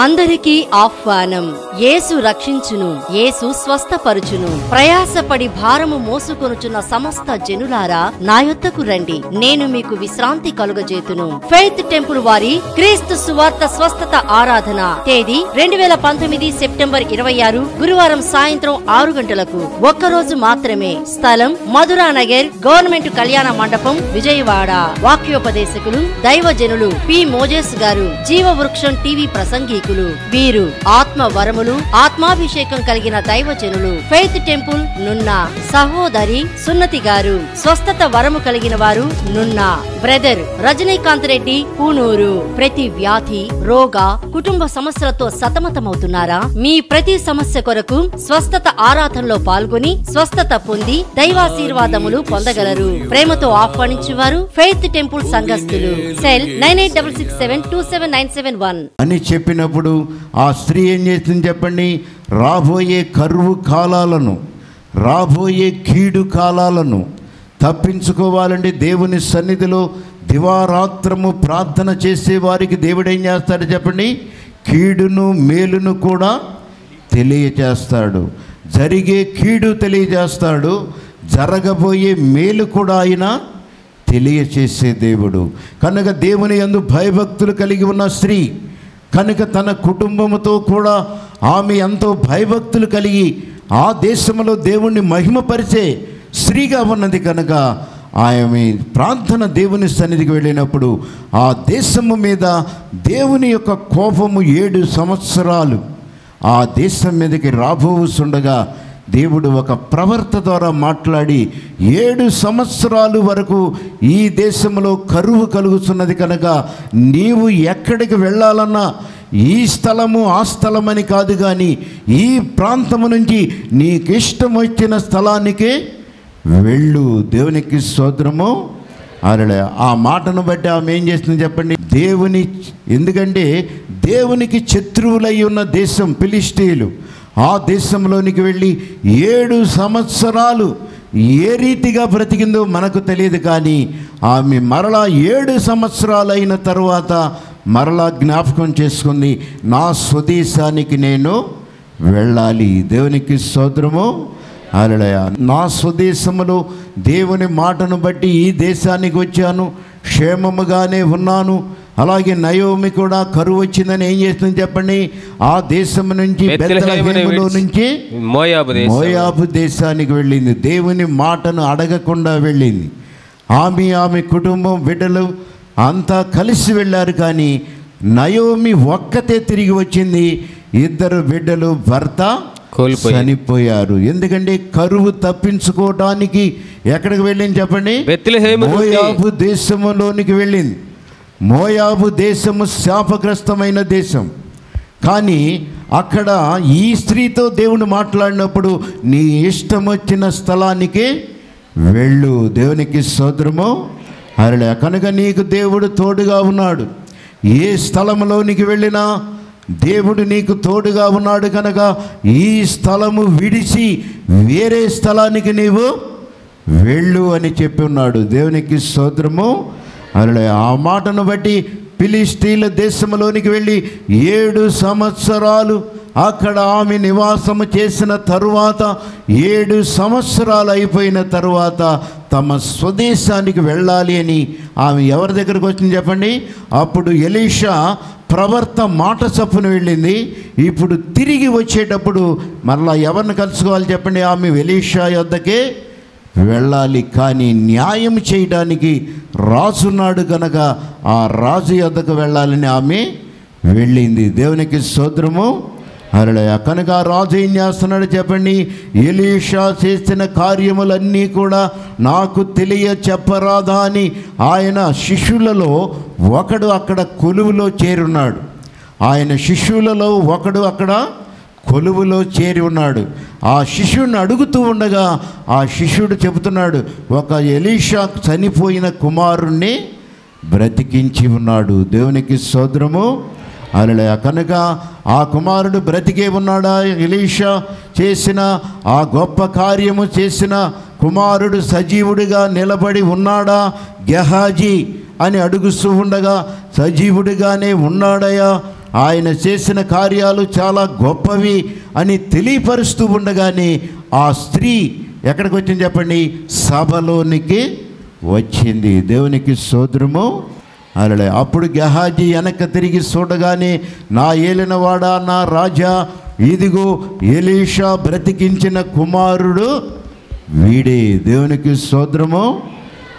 అందరికీ ఆహ్వానం. యేసు రక్షించును. యేసు స్వస్థపరుచును. ప్రయాసపడి భారము మోసుకొనుచున్న సమస్త జనులారా నా యొద్దకు రండి. నేను మీకు విశ్రాంతి కలుగజేతును. ఫెయిత్ టెంపుల్ వారి క్రీస్తు సువార్త స్వస్థత ఆరాధన. తేదీ రెండు వేల పంతొమ్మిది సెప్టెంబర్ ఇరవై ఆరు గురువారం సాయంత్రం ఆరు గంటలకు. ఒక్కరోజు మాత్రమే. స్థలం మధురా నగర్ గవర్నమెంట్ కళ్యాణ మండపం విజయవాడ. వాక్యోపదేశకులు దైవజనులు పి. మోజేస్ గారు. జీవ వృక్షం టీవీ సేవకులు వీరు ఆత్మ వరములు ఆత్మాభిషేకం కలిగిన దైవజనులు. ఫెయిత్ టెంపుల్ నున్నా సహోదరి సున్నతి గారు. స్వస్థత వరము కలిగిన వారు నున్నా బ్రదర్ రజనీకాంత్ రెడ్డి పూనూరు. ప్రతి వ్యాధి రోగ కుటుంబ సమస్యలతో సతమతమవుతున్నారా? మీ ప్రతి సమస్య కొరకు స్వస్థత ఆరాధనలో పాల్గొని స్వస్థత పొంది దైవాశీర్వాదములు పొందగలరు. ప్రేమతో ఆహ్వానించేవారు faith temple సంఘస్థులు. Cell nine eight double six seven two seven nine seven one. అని చెప్పినప్పుడు ఆ స్త్రీ ఏం చేసింది చెప్పండి? రాబోయే కరువు కాలాలను రాబోయే కీడు కాలాలను తప్పించుకోవాలంటే దేవుని సన్నిధిలో దివారాత్రము ప్రార్థన చేసే వారికి దేవుడు ఏం చేస్తాడు చెప్పండి? కీడును మేలును కూడా తెలియజేస్తాడు జరిగే కీడు తెలియజేస్తాడు. జరగబోయే మేలు కూడా ఆయన తెలియచేసే దేవుడు. కనుక దేవుని యందు భయభక్తులు కలిగి ఉన్న స్త్రీ కనుక తన కుటుంబముతో కూడా ఆమె ఎంతో భయభక్తులు కలిగి ఆ దేశంలో దేవుణ్ణి మహిమపరిచే స్త్రీగా ఉన్నది కనుక ఆమె ప్రార్థన దేవుని సన్నిధికి వెళ్ళినప్పుడు ఆ దేశము మీద దేవుని యొక్క కోపము ఏడు సంవత్సరాలు ఆ దేశం మీదకి రాబోవుతుండగా దేవుడు ఒక ప్రవర్త ద్వారా మాట్లాడి ఏడు సంవత్సరాలు వరకు ఈ దేశంలో కరువు కలుగుతున్నది కనుక నీవు ఎక్కడికి వెళ్ళాలన్నా ఈ స్థలము ఆ స్థలమని కాదు కానీ ఈ ప్రాంతము నుంచి నీకు ఇష్టం వచ్చిన స్థలానికే వెళ్ళు. దేవునికి స్తోత్రము. అరడే ఆ మాటను బట్టి ఆమె ఏం చేస్తుంది చెప్పండి? దేవుని ఎందుకంటే దేవునికి శత్రువులై ఉన్న దేశం ఫిలిస్టీలు ఆ దేశంలోనికి వెళ్ళి ఏడు సంవత్సరాలు ఏ రీతిగా బ్రతికిందో మనకు తెలియదు కానీ ఆమె మరలా ఏడు సంవత్సరాలు అయిన తర్వాత మరలా జ్ఞాపకం చేసుకుంది నా స్వదేశానికి నేను వెళ్ళాలి. దేవునికి స్తోత్రము. అలడయ నా స్వదేశంలో దేవుని మాటను బట్టి ఈ దేశానికి వచ్చాను. క్షేమముగానే ఉన్నాను. అలాగే నయోమి కూడా కరువు వచ్చిందని ఏం చేస్తుంది చెప్పండి? ఆ దేశం నుంచి నుంచి మోయాబు దేశం. మోయాబు దేశానికి వెళ్ళింది. దేవుని మాటను అడగకుండా వెళ్ళింది. ఆమె ఆమె కుటుంబం బిడ్డలు అంతా కలిసి వెళ్ళారు కానీ నయోమి ఒక్కతే తిరిగి వచ్చింది. ఇద్దరు బిడ్డలు భర్త. చనిపోయారు. ఎందుకంటే కరువు తప్పించుకోవటానికి ఎక్కడికి వెళ్ళింది చెప్పండి? మోయాబు దేశములోనికి వెళ్ళింది. మోయాబు దేశము శాపగ్రస్తమైన దేశం. కానీ అక్కడ ఈ స్త్రీతో దేవుడు మాట్లాడినప్పుడు నీ ఇష్టం వచ్చిన స్థలానికి వెళ్ళు. దేవునికి సోదరము అరలే కనుక నీకు దేవుడు తోడుగా ఉన్నాడు. ఏ స్థలంలోనికి వెళ్ళినా దేవుడు నీకు తోడుగా ఉన్నాడు కనుక ఈ స్థలము విడిచి వేరే స్థలానికి నీవు వెళ్ళు అని చెప్పి ఉన్నాడు. దేవునికి సోదరము అలా ఆ మాటను బట్టి ఫిలిస్టీన్ల దేశంలోనికి వెళ్ళి ఏడు సంవత్సరాలు అక్కడ ఆమె నివాసము చేసిన తరువాత ఏడు సంవత్సరాలు అయిపోయిన తరువాత తమ స్వదేశానికి వెళ్ళాలి అని ఆమె ఎవరి దగ్గరకు వచ్చింది చెప్పండి? అప్పుడు ఎలీషా ప్రవర్త మాట చప్పున వెళ్ళింది. ఇప్పుడు తిరిగి వచ్చేటప్పుడు మరలా ఎవరిని కలుసుకోవాలి చెప్పండి? ఆమె ఎలీషా యొద్దకే వెళ్ళాలి కానీ న్యాయం చేయడానికి రాజున్నాడు కనుక ఆ రాజు యొద్దకు వెళ్ళాలని ఆమె వెళ్ళింది. దేవునికి సోద్రము అరళయ కనుక రాజు ఏం చేస్తున్నాడు చెప్పండి. ఎలీషా చేసిన కార్యములన్నీ కూడా నాకు తెలియ చెప్పరాదా అని ఆయన శిష్యులలో ఒకడు అక్కడ కొలువులో చేరున్నాడు. ఆయన శిష్యులలో ఒకడు అక్కడ కొలువులో చేరి ఉన్నాడు. ఆ శిష్యుడిని అడుగుతూ ఉండగా ఆ శిష్యుడు చెబుతున్నాడు ఒక ఎలీషా చనిపోయిన కుమారుణ్ణి బ్రతికించి ఉన్నాడు. దేవునికి సోదరము. అలా కనుక ఆ కుమారుడు బ్రతికే ఉన్నాడా? ఎలీషా చేసిన ఆ గొప్ప కార్యము చేసిన కుమారుడు సజీవుడిగా నిలబడి ఉన్నాడా? గెహాజీ అని అడుగుస్తూ ఉండగా సజీవుడిగానే ఉన్నాడయా ఆయన చేసిన కార్యాలు చాలా గొప్పవి అని తెలియపరుస్తూ ఉండగానే ఆ స్త్రీ ఎక్కడికి వచ్చింది చెప్పండి? సభలోనికి వచ్చింది. దేవునికి సోదరము అలడే అప్పుడు గెహాజీ వెనక్కి తిరిగి చూడగానే నా ఏలినవాడా నా రాజా ఇదిగో ఎలీషా బ్రతికించిన కుమారుడు వీడే. దేవునికి సోదరము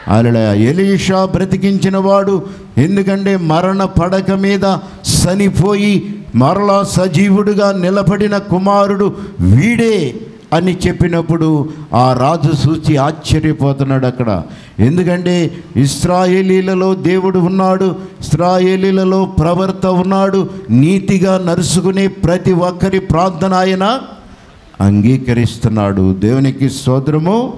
అలా ఎలీషా బ్రతికించిన వాడు ఎందుకంటే మరణ పడక మీద చనిపోయి మరలా సజీవుడుగా నిలబడిన కుమారుడు వీడే అని చెప్పినప్పుడు ఆ రాజు చూసి ఆశ్చర్యపోతున్నాడు అక్కడ. ఎందుకంటే ఇస్రాయేలీలలో దేవుడు ఉన్నాడు ఇస్రాయేలీలలో ప్రవర్త ఉన్నాడు నీతిగా నడుచుకునే ప్రతి ఒక్కరి ప్రార్థన ఆయన అంగీకరిస్తున్నాడు. దేవునికి సోదరము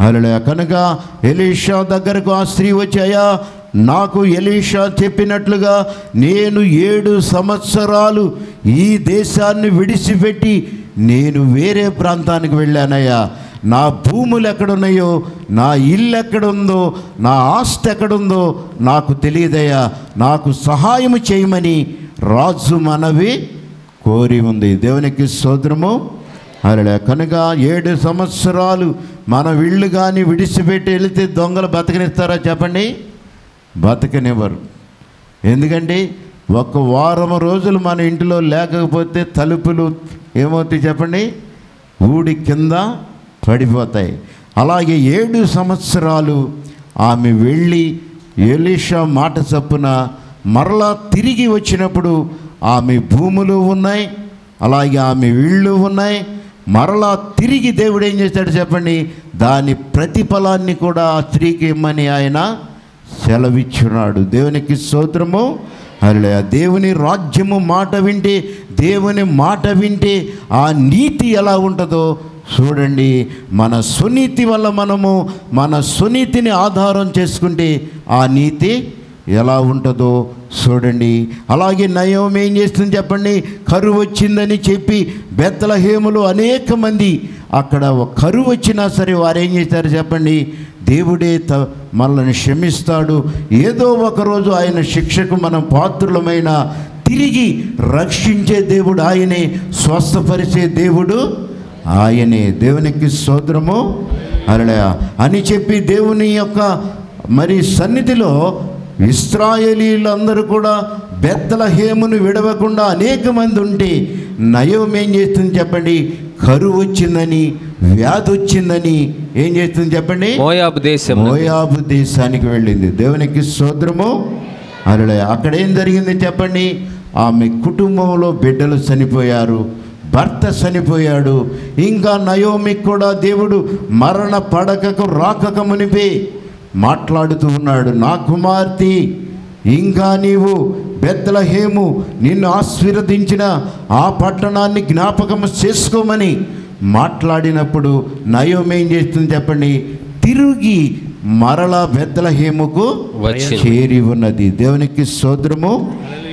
అలా కనుక ఎలీషా దగ్గరకు ఆ స్త్రీ వచ్చాయా నాకు ఎలీషా చెప్పినట్లుగా నేను ఏడు సంవత్సరాలు ఈ దేశాన్ని విడిచిపెట్టి నేను వేరే ప్రాంతానికి వెళ్ళానయ్యా. నా భూములు ఎక్కడున్నాయో నా ఇల్లు ఎక్కడుందో నా ఆస్తి ఎక్కడుందో నాకు తెలియదయ్యా. నాకు సహాయం చేయమని రాజు మనవి కోరి ఉంది. దేవునికి సోదరము అలా కనుక ఏడు సంవత్సరాలు మన వీళ్ళు కానీ విడిచిపెట్టి వెళితే దొంగలు బతకనిస్తారా చెప్పండి? బతకనివ్వరు. ఎందుకంటే ఒక వారం రోజులు మన ఇంటిలో లేకపోతే తలుపులు ఏమవుతాయి చెప్పండి? ఊడి కింద పడిపోతాయి. అలాగే ఏడు సంవత్సరాలు ఆమె వెళ్ళి ఎలీషా మాట చప్పున మరలా తిరిగి వచ్చినప్పుడు ఆమె భూములు ఉన్నాయి అలాగే ఆమె ఇళ్ళు ఉన్నాయి మరలా తిరిగి దేవుడు ఏం చేశాడు చెప్పండి? దాని ప్రతిఫలాన్ని కూడా ఆ స్త్రీకి ఇమ్మని ఆయన సెలవిచ్చున్నాడు. దేవునికి స్తోత్రము. అలా దేవుని రాజ్యము మాట వింటే దేవుని మాట వింటే ఆ నీతి ఎలా ఉంటుందో చూడండి. మన సునీతి వల్ల మనము మన సునీతిని ఆధారం చేసుకుంటే ఆ నీతి ఎలా ఉంటుందో చూడండి. అలాగే నయం ఏం చేస్తుంది చెప్పండి? కరువు వచ్చిందని చెప్పి బెత్తలహేములు అనేక మంది అక్కడ ఒక కరువు వచ్చినా సరే వారు ఏం చేశారు చెప్పండి? దేవుడే త మనల్ని క్షమిస్తాడు. ఏదో ఒకరోజు ఆయన శిక్షకు మనం పాత్రులమైన తిరిగి రక్షించే దేవుడు ఆయనే స్వస్థపరిచే దేవుడు ఆయనే. దేవునికి సోదరము అలా అని చెప్పి దేవుని యొక్క మరి సన్నిధిలో ఇస్రాయేలీలందరూ కూడా బెత్తలహేమును విడవకుండా అనేక మంది ఉంటే నయం ఏం చేస్తుంది చెప్పండి? కరువు వచ్చిందని వ్యాధి వచ్చిందని ఏం చేస్తుంది చెప్పండి? మోయాబు దేశం మోయాబు దేశానికి వెళ్ళింది. దేవునికి సోదరము అలా అక్కడ ఏం జరిగింది చెప్పండి? ఆమె కుటుంబంలో బిడ్డలు చనిపోయారు భర్త చనిపోయాడు. ఇంకా నయోమికి కూడా దేవుడు మరణ పడకకు రాకక మునిపే మాట్లాడుతూ ఉన్నాడు నా కుమార్తె ఇంకా నీవు బెత్తలహేము నిన్ను ఆశీర్వదించిన ఆ పట్టణాన్ని జ్ఞాపకం చేసుకోమని మాట్లాడినప్పుడు నయోం ఏం చేస్తుంది చెప్పండి? తిరిగి మరలా బెత్తలహేముకు. చేరి ఉన్నది. దేవునికి సోదరము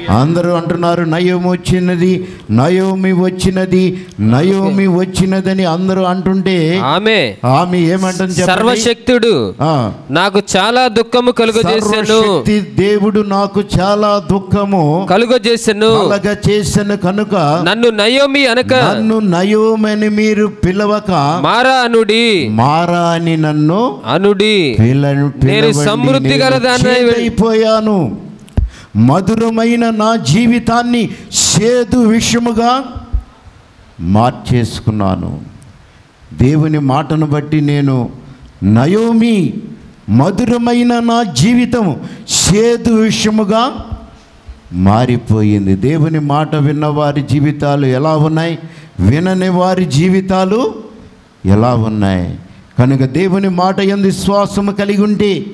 అందరూ అంటున్నారు నయోమి వచ్చినది నయోమి వచ్చినది నయోమి వచ్చినదని అందరూ అంటుంటే ఆమె ఆమె ఏమంటుంది? సర్వశక్తుడు నాకు చాలా దుఃఖము కలుగజేసెను. సర్వశక్తి దేవుడు నాకు చాలా దుఃఖము కలుగజేసెను. కలగ చేసెను కనుక నన్ను నయోమి అనక నన్ను నయోమని మీరు పిలవక మారా అనుడి. మారా అని నన్ను అనుడి. పిల- పిలవండి. సమృద్ధి నేను గలదాన్నై వె- చేదైపోయాను మధురమైన నా జీవితాన్ని సేదు విషయముగా మార్చేసుకున్నాను. దేవుని మాటను బట్టి నేను నయోమి మధురమైన నా జీవితం సేదు విషయముగా మారిపోయింది. దేవుని మాట విన్నవారి జీవితాలు ఎలా ఉన్నాయి? వినని వారి జీవితాలు ఎలా ఉన్నాయి? కనుక దేవుని మాట ఎందు విశ్వాసము కలిగి ఉంటే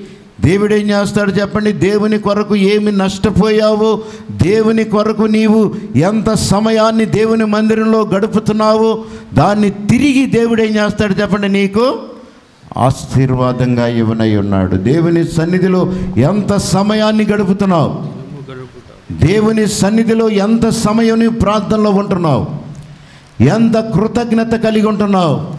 దేవుడు ఏం చేస్తాడు చెప్పండి? దేవుని కొరకు ఏమి నష్టపోయావో? దేవుని కొరకు నీవు ఎంత సమయాన్ని దేవుని మందిరంలో గడుపుతున్నావో? దాన్ని తిరిగి దేవుడు ఏం చేస్తాడు చెప్పండి నీకు? ఆశీర్వాదంగా ఇవ్వనై ఉన్నాడు. దేవుని సన్నిధిలో ఎంత సమయాన్ని గడుపుతున్నావు? దేవుని సన్నిధిలో ఎంత సమయం ప్రార్థనలో ఉంటున్నావు? ఎంత కృతజ్ఞత కలిగి ఉంటున్నావు?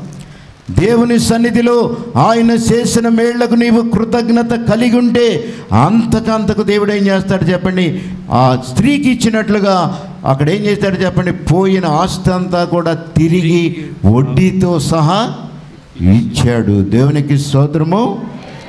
దేవుని సన్నిధిలో ఆయన చేసిన మేళ్ళకు నీవు కృతజ్ఞత కలిగి ఉంటే అంతకంతకు దేవుడు ఏం చేస్తాడు చెప్పండి? ఆ స్త్రీకి ఇచ్చినట్లుగా అక్కడ ఏం చేస్తాడు చెప్పండి? పోయిన ఆస్తి అంతా కూడా తిరిగి వడ్డీతో సహా ఇచ్చాడు. దేవునికి స్తోత్రము.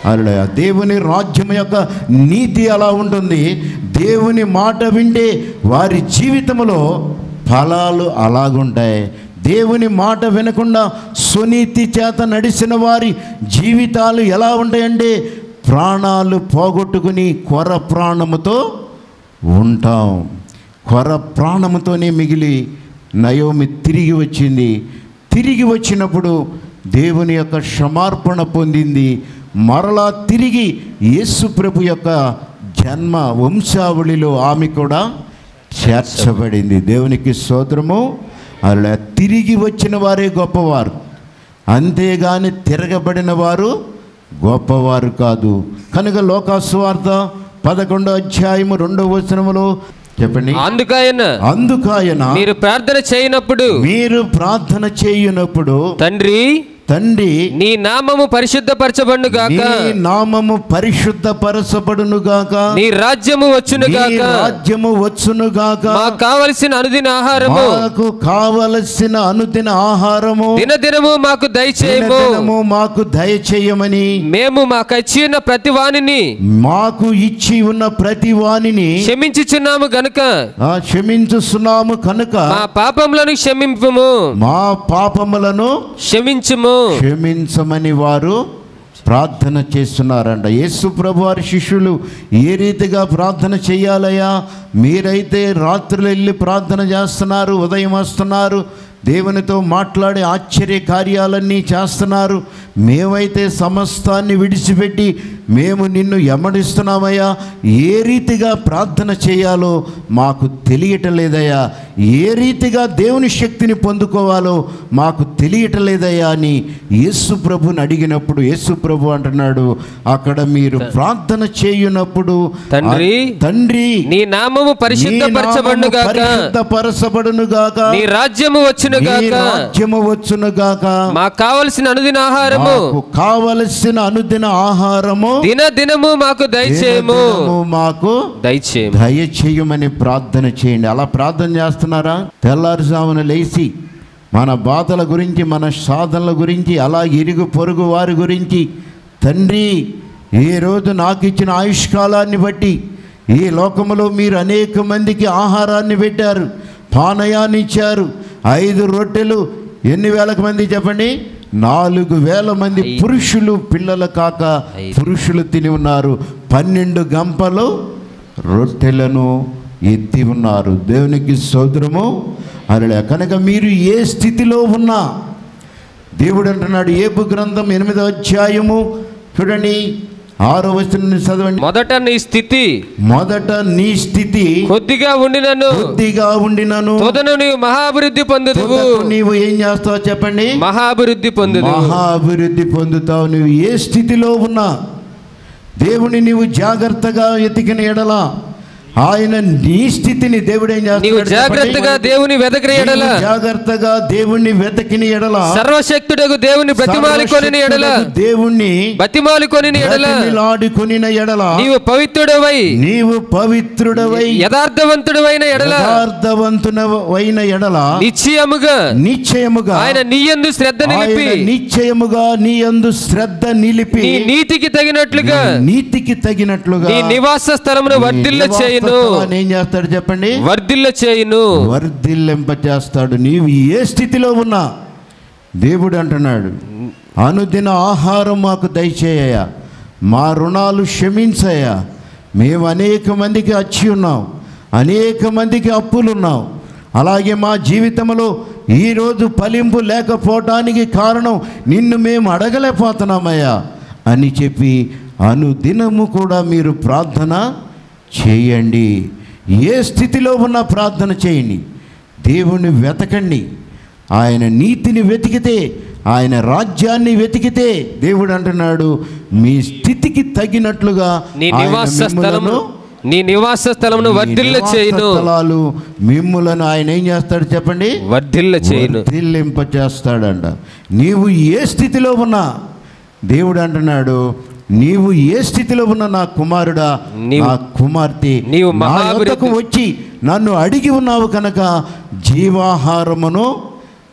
అలా దేవుని రాజ్యం యొక్క నీతి అలా ఉంటుంది. దేవుని మాట వింటే వారి జీవితంలో ఫలాలు అలాగుంటాయి. దేవుని మాట వినకుండా సునీతి చేత నడిచిన వారి జీవితాలు ఎలా ఉంటాయండి ప్రాణాలు పోగొట్టుకుని కొర ప్రాణముతో ఉంటాం. కొర ప్రాణముతోనే మిగిలి నయోమి తిరిగి వచ్చింది. తిరిగి వచ్చినప్పుడు దేవుని యొక్క క్షమార్పణ పొందింది. మరలా తిరిగి యేసు ప్రభు యొక్క జన్మ వంశావళిలో ఆమె కూడా చేర్చబడింది. దేవునికి సోదరము అలా తిరిగి వచ్చిన వారే గొప్పవారు. అంతేగాని తిరగబడిన వారు గొప్పవారు కాదు. కనుక లోకాస్వార్త పదకొండో అధ్యాయము రెండో వచనములో చెప్పండి. అందుకాయన అందుకాయన మీరు ప్రార్థన చేయనప్పుడు మీరు ప్రార్థన చేయునప్పుడు తండ్రి తండ్రి నీ నామము పరిశుద్ధపరచబడును గాక. నీ నామము పరిశుద్ధ పరచబడును గాక. నీ రాజ్యము వచ్చును గాక. రాజ్యము వచ్చును గాక. మాకు కావలసిన అనుదిన ఆహారము. మాకు కావలసిన అనుదిన ఆహారము. దినదినము మాకు దయచేయము. దినదినము మాకు దయచేయమని. మేము మాకు ఉన్న ప్రతి వానిని మాకు ఇచ్చి ఉన్న ప్రతి వానిని క్షమించుచున్నాము గనుక. ఆ, క్షమించుస్తున్నాము కనుక. మా పాపములను క్షమింపుము. మా పాపములను క్షమించుము. క్షమించమని వారు ప్రార్థన చేస్తున్నారంట. యేసు ప్రభు వారి శిష్యులు ఏ రీతిగా ప్రార్థన చేయాలయ్యా? మీరైతే రాత్రులు వెళ్ళి ప్రార్థన చేస్తున్నారు ఉదయం వస్తున్నారు దేవునితో మాట్లాడే ఆశ్చర్య కార్యాలన్నీ చేస్తున్నారు. మేమైతే సమస్తాన్ని విడిచిపెట్టి మేము నిన్ను ఎమ్మడిస్తున్నామయ్యా ఏ రీతిగా ప్రార్థన చేయాలో మాకు తెలియటం లేదయ్యా. ఏ రీతిగా దేవుని శక్తిని పొందుకోవాలో మాకు తెలియటం లేదయ్యా అని యేసు ప్రభుని అడిగినప్పుడు యేసు ప్రభు అంటున్నాడు అక్కడ మీరు ప్రార్థన చేయునప్పుడు తండ్రి, తండ్రి నీ నామము పరిశుద్ధపరచబడును పరిశుద్ధపరచబడును గాక. నీ రాజ్యము వచ్చును గాక. రాజ్యము వచ్చును గాక. మాకు కావలసిన అనుదిన ఆహారము. మాకు కావలసిన అనుదిన ఆహారము. దిన దినము మాకు దయచేయము. మాకు దయచేయము. దయచేయమని ప్రార్థన చేయండి. అలా ప్రార్థన చేస్తున్నారా? తెల్లారుజామున లేచి మన బాధల గురించి మన సాధనల గురించి అలా ఇరుగు పొరుగు వారి గురించి తండ్రి ఈ రోజు నాకు ఇచ్చిన ఆయుష్కాలాన్ని బట్టి ఈ లోకములో మీరు అనేక మందికి ఆహారాన్ని పెట్టారు పానయాన్ని ఇచ్చారు. ఐదు రొట్టెలు ఎన్ని వేలకు మంది చెప్పండి? నాలుగు వేల మంది పురుషులు పిల్లలు కాక పురుషులు తిని ఉన్నారు. పన్నెండు గంపలు రొట్టెలను ఎత్తి ఉన్నారు. దేవునికి సోదరము అలా కనుక మీరు ఏ స్థితిలో ఉన్నా దేవుడు అంటున్నాడు ఏపు గ్రంథం ఎనిమిదో అధ్యాయము. చూడండి ఆరో వచనం చదవండి. మొదట నీ స్థితి మొదట నీ స్థితి కొద్దిగా ఉండినను. కొద్దిగా ఉండినను. తొదను నీవు మహాభివృద్ధి తుదకు నీవు ఏం చేస్తావో చెప్పండి. మహాభివృద్ధి పొందుదు మహా అభివృద్ధి పొందుతావు. నువ్వు ఏ స్థితిలో ఉన్నా దేవుని నీవు జాగ్రత్తగా ఎతికిన ఎడల ఆయన నీ స్థితిని దేవుడు ఏం చేస్తాడు జాగ్రత్తగా? దేవుని వెదకరి ఎడల. జాగ్రత్తగా దేవుణ్ణి వెతకిన ఎడల. సర్వశక్తుడకు దేవుని బ్రతిమాలి కొనిన ఎడల. దేవుణ్ణి బతిమాలి కొనిన ఎడల. బ్రతిమిలాడుకొనిన ఎడల. నీవు పవిత్రుడవై. నీవు పవిత్రుడవై. యథార్థవంతుడవైన ఎడల. యథార్థవంతునవైన ఎడల. నిశ్చయముగా. నిశ్చయముగా. ఆయన నీయందు శ్రద్ధ నిలిపి. నిశ్చయముగా నీ యందు శ్రద్ధ నిలిపి. నీ నీతికి తగినట్లుగా. నీ నీతికి తగినట్లుగా. నీ నివాస స్థలమును నీ వర్ధిల్ల నివాస చేయును. ఏం చేస్తాడు చెప్పండి? వర్ధిల్ల చేయును. వర్ధిల్లింప చేస్తాడు నీవు ఏ స్థితిలో ఉన్నా దేవుడు అంటున్నాడు అనుదిన ఆహారం మాకు దయచేయ మా రుణాలు క్షమించయ్యా. మేము అనేక మందికి అచ్చి ఉన్నాం అనేక మందికి అప్పులున్నాం. అలాగే మా జీవితంలో ఈరోజు ఫలింపు లేకపోవటానికి కారణం నిన్ను మేము అడగలేకపోతున్నామయ్యా అని చెప్పి అనుదినము కూడా మీరు ప్రార్థన చేయండి. ఏ స్థితిలో ఉన్న ప్రార్థన చేయండి. దేవుణ్ణి వెతకండి. ఆయన నీతిని వెతికితే ఆయన రాజ్యాన్ని వెతికితే దేవుడు అంటున్నాడు మీ స్థితికి తగినట్లుగా నీ నివాస మిమ్ములను స్థలము నీ నివాస స్థలమును వర్ధిల్ల చేయును. స్థలాలు మిమ్ములను ఆయన ఏం చేస్తాడు చెప్పండి? వర్ధిల్ల చేయును. వర్ధిల్లింప చేస్తాడంట నీవు ఏ స్థితిలో ఉన్నా దేవుడు అంటున్నాడు నీవు ఏ స్థితిలో ఉన్న నా కుమారుడా? నా కుమార్తె నీవు యొద్దకు వచ్చి నన్ను అడిగి ఉన్నావు కనుక జీవాహారమును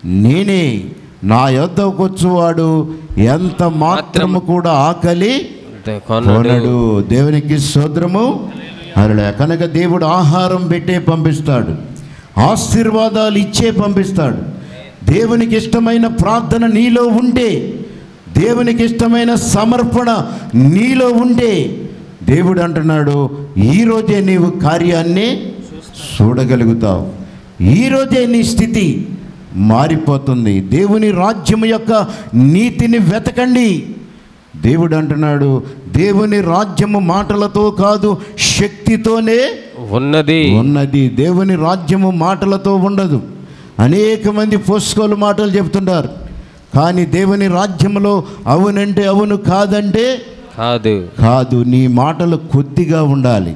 నేనే నా యొద్దకు వచ్చువాడు. ఎంత మాత్రము కూడా ఆకలి కొనడు. కొనడు. దేవునికి సోద్రము అరలే కనుక దేవుడు ఆహారం పెట్టే పంపిస్తాడు. ఆశీర్వాదాలు ఇచ్చే పంపిస్తాడు. దేవునికి ఇష్టమైన ప్రార్థన నీలో ఉంటే దేవునికి ఇష్టమైన సమర్పణ నీలో ఉంటే దేవుడు అంటున్నాడు ఈరోజే నీవు కార్యాన్ని చూడగలుగుతావు. ఈరోజే నీ స్థితి మారిపోతుంది. దేవుని రాజ్యం యొక్క నీతిని వెతకండి. దేవుడు అంటున్నాడు దేవుని రాజ్యము మాటలతో కాదు శక్తితోనే ఉన్నది. ఉన్నది. దేవుని రాజ్యము మాటలతో ఉండదు. అనేక మంది పోసుకోలు మాటలు చెప్తుంటారు. కానీ దేవుని రాజ్యములో అవునంటే అవును కాదంటే కాదు. కాదు నీ మాటలు కొద్దిగా ఉండాలి.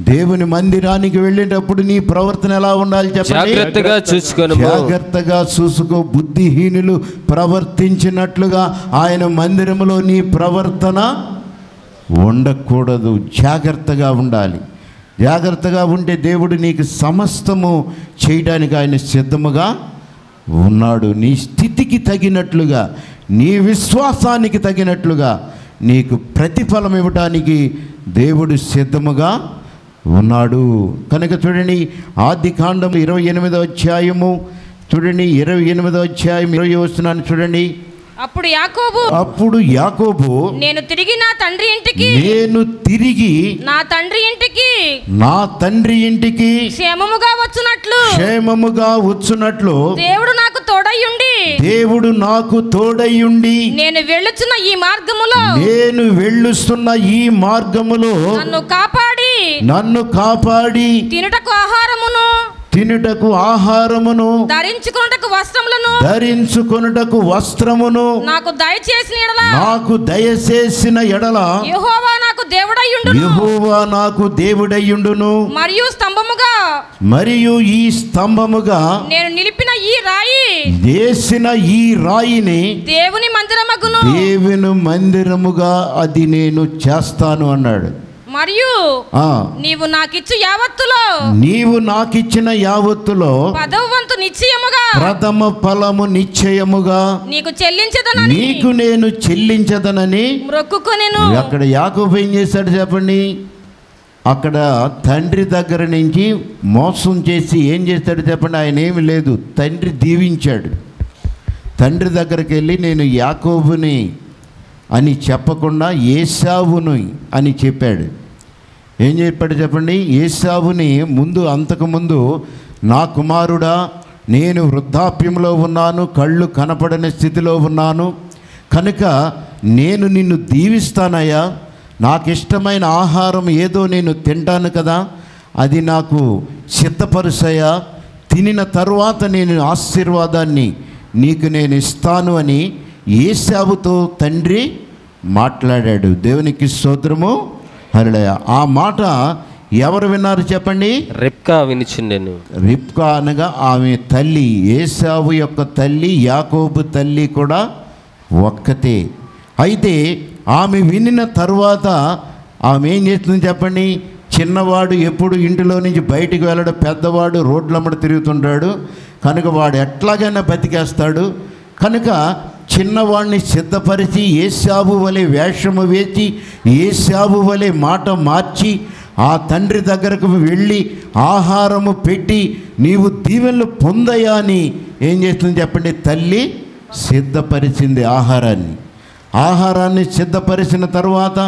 దేవుని మందిరానికి వెళ్ళేటప్పుడు నీ ప్రవర్తన ఎలా ఉండాలి చెప్పండి? జాగ్రత్తగా చూసుకొని జాగ్రత్తగా చూసుకో బుద్ధిహీనులు ప్రవర్తించినట్లుగా ఆయన మందిరములో నీ ప్రవర్తన ఉండకూడదు. జాగ్రత్తగా ఉండాలి. జాగ్రత్తగా ఉంటే దేవుడు నీకు సమస్తము చేయడానికి ఆయన సిద్ధముగా ఉన్నాడు నీ స్థితికి తగినట్లుగా నీ విశ్వాసానికి తగినట్లుగా నీకు ప్రతిఫలం ఇవ్వటానికి దేవుడు సిద్ధముగా ఉన్నాడు. కనుక చూడండి ఆది కాండం ఇరవై ఎనిమిదో అధ్యాయము చూడండి ఇరవై ఎనిమిదో అధ్యాయం ఇరవై వస్తున్నాను చూడండి. అప్పుడు యాకోబు అప్పుడు యాకోబు నేను తిరిగి నా తండ్రి ఇంటికి నేను తిరిగి నా తండ్రి ఇంటికి నా తండ్రి ఇంటికి క్షేమముగా వచ్చునట్లు. క్షేమముగా వచ్చునట్లు దేవుడు నాకు తోడయ్యుండి దేవుడు నాకు తోడయ్యుండి నేను వెళ్ళుచున్న ఈ మార్గములో నేను వెళ్ళుస్తున్న ఈ మార్గములో నన్ను కాపాడి నన్ను కాపాడి తినుటకు ఆహారమును తినుటకు ఆహారమును ధరించుకున్నటకు వస్త్రములను ధరించుకొనుటకు వస్త్రమును నాకు దయచేసిన ఎడల నాకు దయచేసిన ఎడల యెహోవా నాకు దేవుడయ్యుండును. యెహోవా నాకు దేవుడయ్యుండును. మరియు స్తంభముగా మరియు ఈ స్తంభముగా నేను నిలిపిన ఈ రాయి వేసిన ఈ రాయిని దేవుని మందిరమగును. దేవుని మందిరముగా అది నేను చేస్తాను అన్నాడు. మరియు నీవు నాకిచ్చు యావత్తులో. నీవు నాకిచ్చిన యావత్తులో పదవ వంతు నిశ్చయముగా. ప్రథమ ఫలము నిశ్చయముగా నీకు చెల్లించదనని. నీకు నేను చెల్లించదనని మ్రొక్కుకొనెను. అక్కడ యాకోబు ఏం చేశాడు చెప్పండి? అక్కడ తండ్రి దగ్గర నుంచి మోసం చేసి ఏం చేస్తాడు చెప్పండి? ఆయన ఏమి లేదు. తండ్రి దీవించాడు. తండ్రి దగ్గరికి వెళ్ళి నేను యాకోబుని అని చెప్పకుండా ఏసావుని అని చెప్పాడు. ఏం చెప్పాడు చెప్పండి? ఏసావుని ముందు అంతకుముందు నా కుమారుడా నేను వృద్ధాప్యంలో ఉన్నాను కళ్ళు కనపడని స్థితిలో ఉన్నాను. కనుక నేను నిన్ను దీవిస్తానయ్యా. నాకు ఇష్టమైన ఆహారం ఏదో నేను తింటాను కదా. అది నాకు సిద్ధపరుసయ్యా. తినిన తరువాత నేను ఆశీర్వాదాన్ని నీకు నేను ఇస్తాను అని ఏసావుతో తండ్రి మాట్లాడాడు. దేవునికి స్తోత్రము. హరిడయ. ఆ మాట ఎవరు విన్నారు చెప్పండి? రెప్కా వినిచుండెను రిప్కా అనగా ఆమె తల్లి. ఏసావు యొక్క తల్లి యాకోబు తల్లి కూడా ఒక్కతే. అయితే ఆమె వినిన తరువాత ఆమె ఏం చేస్తుంది చెప్పండి? చిన్నవాడు ఎప్పుడు ఇంటిలో నుంచి బయటికి వెళ్ళడం పెద్దవాడు రోడ్లమ్మడ తిరుగుతుంటాడు. కనుక వాడు ఎట్లాగైనా బతికేస్తాడు. కనుక చిన్నవాణ్ణి సిద్ధపరిచి ఏసాబు వలె వేషము వేసి ఏసాబు వలె మాట మార్చి ఆ తండ్రి దగ్గరకు వెళ్ళి ఆహారము పెట్టి నీవు దీవెనలు పొందయా అని ఏం చేస్తుంది చెప్పండి? తల్లి సిద్ధపరిచింది ఆహారాన్ని. ఆహారాన్ని సిద్ధపరిచిన తర్వాత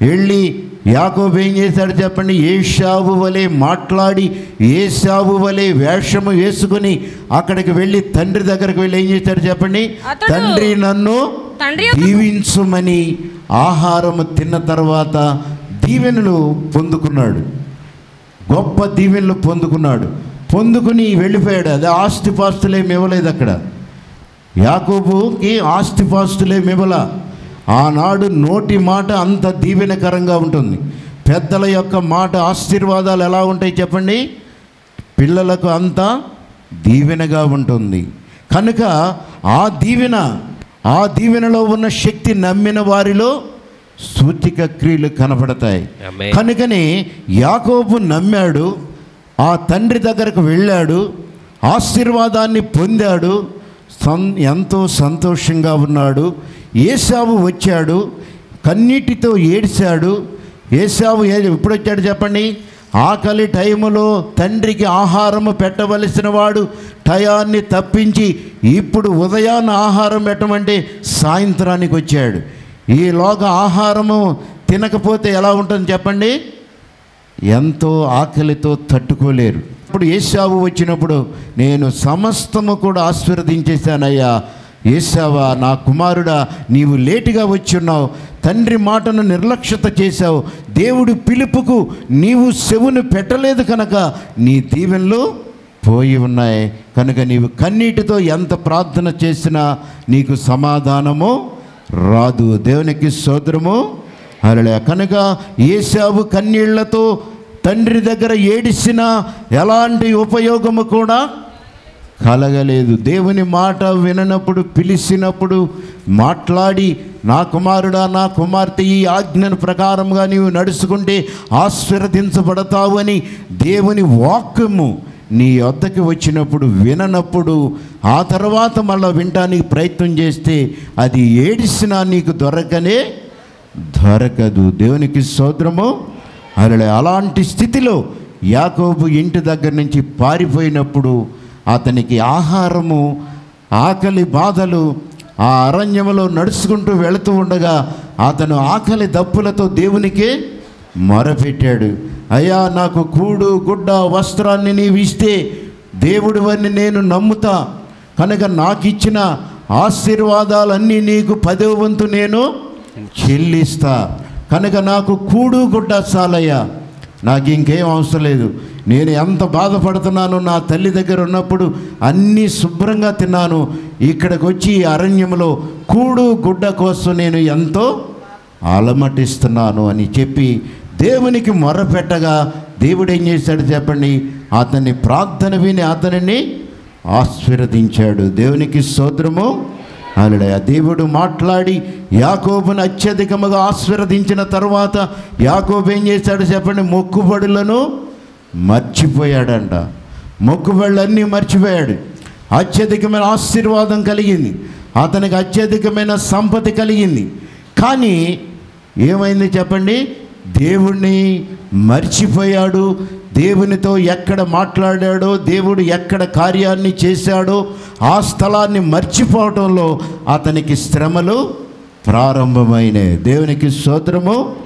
వెళ్ళి యాకోబు ఏం చేశాడు చెప్పండి? ఏషావు వలె మాట్లాడి ఏషావు వలె వేషము వేసుకొని అక్కడికి వెళ్ళి తండ్రి దగ్గరికి వెళ్ళి ఏం చేశాడు చెప్పండి? తండ్రి నన్ను దీవించుమని ఆహారము తిన్న తర్వాత దీవెనలు పొందుకున్నాడు. గొప్ప దీవెనలు పొందుకున్నాడు. పొందుకుని వెళ్ళిపోయాడు. అదే ఆస్తిపాస్తులేమి ఇవ్వలేదు అక్కడ. యాకోబుకి ఆస్తిపాస్తులేమి ఇవ్వల? ఆనాడు నోటి మాట అంత దీవెనకరంగా ఉంటుంది. పెద్దల యొక్క మాట ఆశీర్వాదాలు ఎలా ఉంటాయి చెప్పండి? పిల్లలకు అంతా దీవెనగా ఉంటుంది. కనుక ఆ దీవెన ఆ దీవెనలో ఉన్న శక్తి నమ్మిన వారిలో సూచిక క్రియలు కనపడతాయి. కనుకని యాకోబు నమ్మాడు ఆ తండ్రి దగ్గరకు వెళ్ళాడు ఆశీర్వాదాన్ని పొందాడు సం ఎంతో సంతోషంగా ఉన్నాడు. ఏసావు వచ్చాడు కన్నీటితో ఏడ్చాడు. ఏసావు ఎప్పుడు వచ్చాడు చెప్పండి? ఆకలి టైములో తండ్రికి ఆహారము పెట్టవలసిన వాడు టయాన్ని తప్పించి ఇప్పుడు ఉదయాన్న ఆహారం పెట్టమంటే సాయంత్రానికి వచ్చాడు. ఈలోగా ఆహారము తినకపోతే ఎలా ఉంటుంది చెప్పండి? ఎంతో ఆకలితో తట్టుకోలేరు. ఇప్పుడు ఏసావు వచ్చినప్పుడు నేను సమస్తము కూడా ఆశీర్వదించేశానయ్యా. ఏసావా నా కుమారుడా నీవు లేటుగా వచ్చున్నావు. తండ్రి మాటను నిర్లక్ష్యత చేశావు. దేవుడి పిలుపుకు నీవు చెవును పెట్టలేదు కనుక నీ దీవెనలు పోయి ఉన్నాయి. కనుక నీవు కన్నీటితో ఎంత ప్రార్థన చేసినా నీకు సమాధానము రాదు. దేవునికి సోదరము. అరలే కనుక ఏసావు కన్నీళ్ళతో తండ్రి దగ్గర ఏడిసినా ఎలాంటి ఉపయోగము కూడా కలగలేదు. దేవుని మాట విననప్పుడు పిలిచినప్పుడు మాట్లాడి నా కుమారుడా నా కుమార్తె ఈ ఆజ్ఞను ప్రకారంగా నీవు నడుచుకుంటే ఆశీర్వదించబడతావు అని దేవుని వాక్యము నీ వద్దకి వచ్చినప్పుడు విననప్పుడు ఆ తర్వాత మళ్ళీ వినటానికి ప్రయత్నం చేస్తే అది ఏడిసినా నీకు దొరకనే దొరకదు. దేవునికి సోదరము అలా అలాంటి స్థితిలో యాకోబు ఇంటి దగ్గర నుంచి పారిపోయినప్పుడు అతనికి ఆహారము ఆకలి బాధలు ఆ అరణ్యములో నడుచుకుంటూ వెళుతూ ఉండగా అతను ఆకలి దప్పులతో దేవునికే మొరపెట్టాడు. అయ్యా నాకు కూడు గుడ్డ వస్త్రాన్ని నీవు ఇస్తే దేవుడు వారిని నేను నమ్ముతా. కనుక నాకు ఇచ్చిన ఆశీర్వాదాలన్నీ నీకు పదవ వంతు నేను చెల్లిస్తా. కనుక నాకు కూడు గుడ్డ చాలయ్యా. నాకు ఇంకేం అవసరం లేదు. నేను ఎంత బాధపడుతున్నాను నా తల్లి దగ్గర ఉన్నప్పుడు అన్నీ శుభ్రంగా తిన్నాను. ఇక్కడికి వచ్చి ఈ అరణ్యంలో కూడు గుడ్డ కోసం నేను ఎంతో అలమటిస్తున్నాను అని చెప్పి దేవునికి మొరపెట్టగా దేవుడు ఏం చేశాడు చెప్పండి? అతన్ని ప్రార్థన విని అతనిని ఆశీర్వదించాడు. దేవునికి సోద్రము అలడయ దేవుడు మాట్లాడి యాకోబును అత్యధికముగా ఆశీర్వదించిన తర్వాత యాకోబు ఏం చేశాడు చెప్పండి? మొక్కుబడులను మర్చిపోయాడంట. మొక్కుబడులన్నీ మర్చిపోయాడు. అత్యధికమైన ఆశీర్వాదం కలిగింది. అతనికి అత్యధికమైన సంపద కలిగింది. కానీ ఏమైంది చెప్పండి? దేవుణ్ణి మర్చిపోయాడు. దేవునితో ఎక్కడ మాట్లాడాడో దేవుడు ఎక్కడ కార్యాన్ని చేశాడో ఆ స్థలాన్ని మర్చిపోవటంలో అతనికి శ్రమలు ప్రారంభమైనాయి. దేవునికి స్తోత్రము.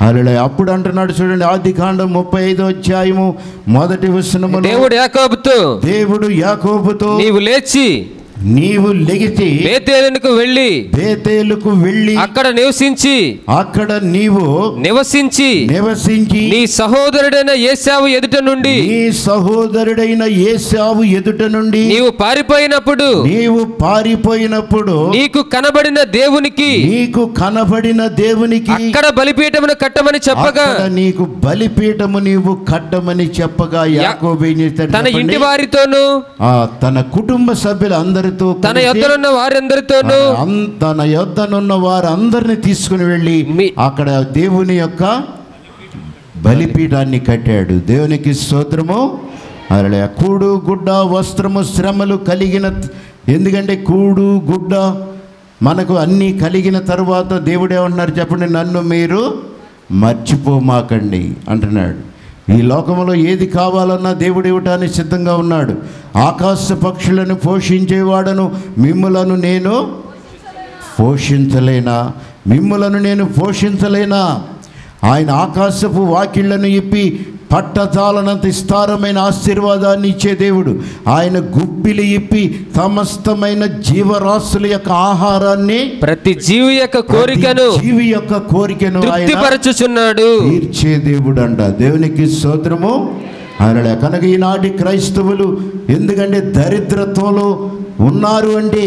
అలా అప్పుడు అంటున్నాడు చూడండి ఆది కాండం ముప్పై ఐదో అధ్యాయము మొదటి వచనములో దేవుడు యాకోబుతో దేవుడు యాకోబుతో నీవు లేచి నీవు లెగిసి బేతేలునకు వెళ్ళి బేతేలుకు వెళ్ళి అక్కడ నివసించి అక్కడ నీవు నివసించి నివసించి నీ సహోదరుడైన ఏశావు ఎదుట నుండి నీ సహోదరుడైన ఏసావు ఎదుట నుండి నీవు పారిపోయినప్పుడు నీవు పారిపోయినప్పుడు నీకు కనబడిన దేవునికి నీకు కనబడిన దేవునికి అక్కడ బలిపీఠమును కట్టమని చెప్పగా నీకు బలిపీఠము నీవు కట్టమని చెప్పగా యాకోబు తన? ఇంటి వారితోనూ ఆ, తన కుటుంబ సభ్యులందరితో తన యొద్దనున్న వారందరితోనూ తన యొద్దనున్న వారందరిని తీసుకుని వెళ్ళి అక్కడ దేవుని యొక్క బలిపీఠాన్ని కట్టాడు. దేవునికి స్తోత్రము. అలా కూడు గుడ్డ వస్త్రము శ్రమలు కలిగిన ఎందుకంటే కూడు గుడ్డ మనకు అన్నీ కలిగిన తర్వాత దేవుడు ఏమంటున్నారు చెప్పండి? నన్ను మీరు మర్చిపోమాకండి అంటున్నాడు. ఈ లోకంలో ఏది కావాలన్నా దేవుడు ఇవ్వటానికి సిద్ధంగా ఉన్నాడు. ఆకాశ పక్షులను పోషించేవాడను మిమ్ములను నేను పోషించలేనా? మిమ్ములను నేను పోషించలేనా? ఆయన ఆకాశపు వాకిళ్ళను ఇప్పి పట్టజాలనంత విస్తారమైన ఆశీర్వాదాన్ని ఇచ్చే దేవుడు. ఆయన గుప్పిలి ఇప్పి సమస్తమైన జీవరాశుల యొక్క ఆహారాన్ని ప్రతి జీవి యొక్క కోరికను జీవి యొక్క కోరికను తృప్తిపరచుచున్నాడు. తీర్చే దేవుడు అంట దేవునికి స్తోత్రము. ఆయన కనుక ఈనాటి క్రైస్తవులు ఎందుకంటే దరిద్రత్వంలో ఉన్నారు అంటే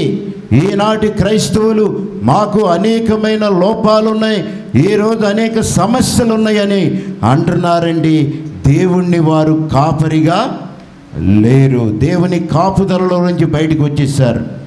ఈనాటి క్రైస్తవులు మాకు అనేకమైన లోపాలు ఉన్నాయి ఈరోజు అనేక సమస్యలు ఉన్నాయని అంటున్నారండి. దేవుణ్ణి వారు కాపరిగా లేరు. దేవుని కాపుదలలో నుంచి బయటకు వచ్చేసారు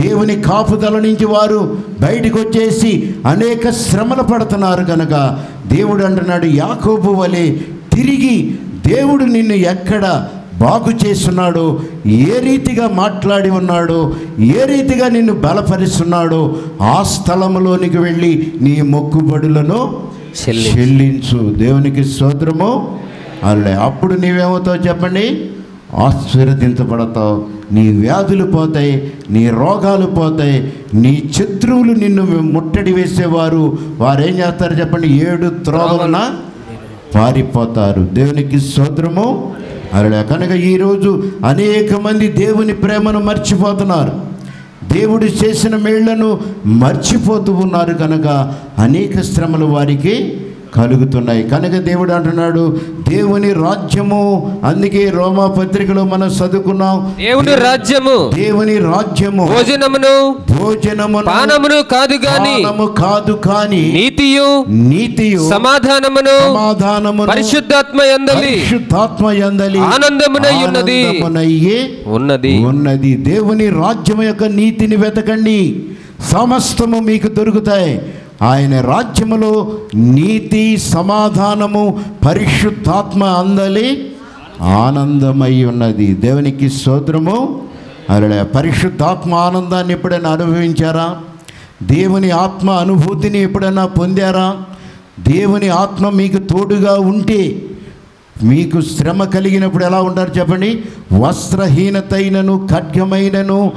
దేవుని కాపుదల నుంచి వారు బయటకు వచ్చేసి అనేక శ్రమలు పడుతున్నారు కనుక దేవుడు అంటున్నాడు యాకోబు వలె తిరిగి దేవుడు నిన్ను ఎక్కడ బాగు చేస్తున్నాడో ఏ రీతిగా మాట్లాడి ఉన్నాడో ఏ రీతిగా నిన్ను బలపరుస్తున్నాడో ఆ స్థలములోనికి వెళ్ళి నీ మొక్కుబడులను చెల్లించు. చెల్లించు. దేవునికి స్తోత్రము. అల్లే అప్పుడు నీవేమవుతావు చెప్పండి? ఆశీర్వదించబడతావు నీ వ్యాధులు పోతాయి నీ రోగాలు పోతాయి నీ శత్రువులు నిన్ను ముట్టడి వేసేవారు. వారు ఏం చేస్తారు చెప్పండి? ఏడు త్రోవలన పారిపోతారు. దేవునికి స్తోత్రము. అలా కనుక ఈరోజు అనేక మంది దేవుని ప్రేమను మర్చిపోతున్నారు. దేవుడు చేసిన మేళ్ళను మర్చిపోతూ ఉన్నారు కనుక అనేక శ్రమలు వారికి కలుగుతున్నాయి. కనుక దేవుడు అంటున్నాడు దేవుని రాజ్యము అందుకే రోమా పత్రికలో మనం చదువుకున్నాం. దేవుని రాజ్యము దేవుని రాజ్యము భోజనమును భోజనమును పానమును కాదు గాని కాదు కాని నీతియు నీతియు సమాధానమును సమాధానమును పరిశుద్ధాత్మ యందలి పరిశుద్ధాత్మ యందలి ఆనందమునై ఉన్నది. ఉన్నది. ఉన్నది. దేవుని రాజ్యం యొక్క నీతిని వెతకండి. సమస్తము మీకు దొరుకుతాయి. ఆయన రాజ్యములో నీతి సమాధానము పరిశుద్ధాత్మ అందలి ఆనందమై ఉన్నది. దేవునికి స్తోత్రము. అలా పరిశుద్ధాత్మ ఆనందాన్ని ఎప్పుడైనా అనుభవించారా? దేవుని ఆత్మ అనుభూతిని ఎప్పుడైనా పొందారా? దేవుని ఆత్మ మీకు తోడుగా ఉంటే మీకు శ్రమ కలిగినప్పుడు ఎలా ఉంటారు చెప్పండి? వస్త్రహీనతైనను ఖడ్గమైనను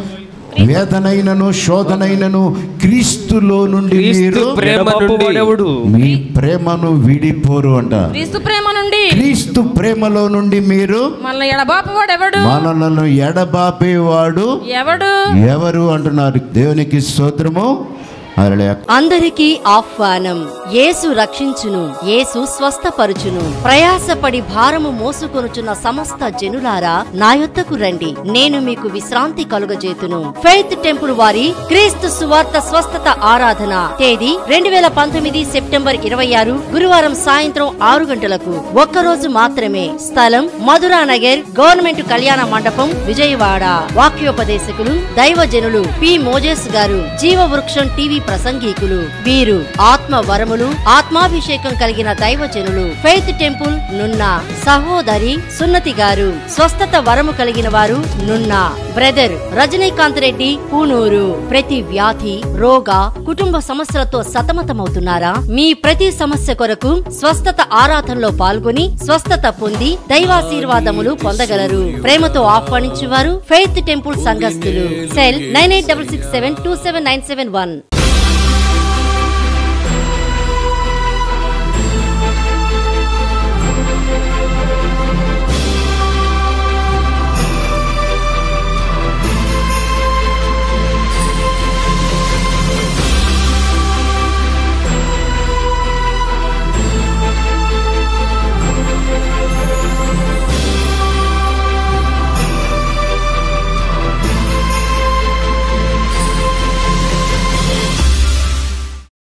వేదనైనను శోధనైనను క్రీస్తులో నుండి మీరు ప్రేమ నుండి ఎడబాపువాడెవడు? మీ ప్రేమను విడిపోరు అంట. క్రీస్తు ప్రేమ నుండి. క్రీస్తు ప్రేమలో నుండి మీరు మళ్ళీ ఎడబాపువాడు ఎవడు మనలను ఎడబాపేవాడు ఎవడు? ఎవరు అంటున్నారు? దేవునికి స్తోత్రము. అందరికీ ఆహ్వానం. యేసు రక్షించును. యేసు స్వస్థపరుచును. ప్రయాసపడి భారము మోసుకొనుచున్న సమస్త జనులారా నా యొద్దకు రండి. నేను మీకు విశ్రాంతి కలుగజేతును. ఫెయిత్ టెంపుల్ వారి క్రీస్తు సువార్త స్వస్థత ఆరాధన. తేదీ రెండు వేల పంతొమ్మిది సెప్టెంబర్ ఇరవై ఆరు గురువారం సాయంత్రం ఆరు గంటలకు. ఒక్కరోజు మాత్రమే. స్థలం మధురా నగర్ గవర్నమెంట్ కళ్యాణ మండపం విజయవాడ. వాక్యోపదేశకులు దైవజనులు పి. మోజేస్ గారు. జీవ వృక్షం టీవీ ప్రసంగీకులు వీరు ఆత్మ వరములు ఆత్మాభిషేకం కలిగిన దైవజనులు. ఫెయిత్ టెంపుల్ నున్న సహోదరి సున్నతి గారు. స్వస్థత వరము కలిగిన వారు నున్న బ్రదర్ రజనీకాంత్ రెడ్డి పూనూరు. ప్రతి వ్యాధి రోగ కుటుంబ సమస్యలతో సతమతమవుతున్నారా? మీ ప్రతి సమస్య కొరకు స్వస్థత ఆరాధనలో పాల్గొని స్వస్థత పొంది దైవాశీర్వాదములు పొందగలరు. ప్రేమతో ఆహ్వానించువారు faith temple సంఘస్థులు. Cell nine eight double six seven two seven nine seven one.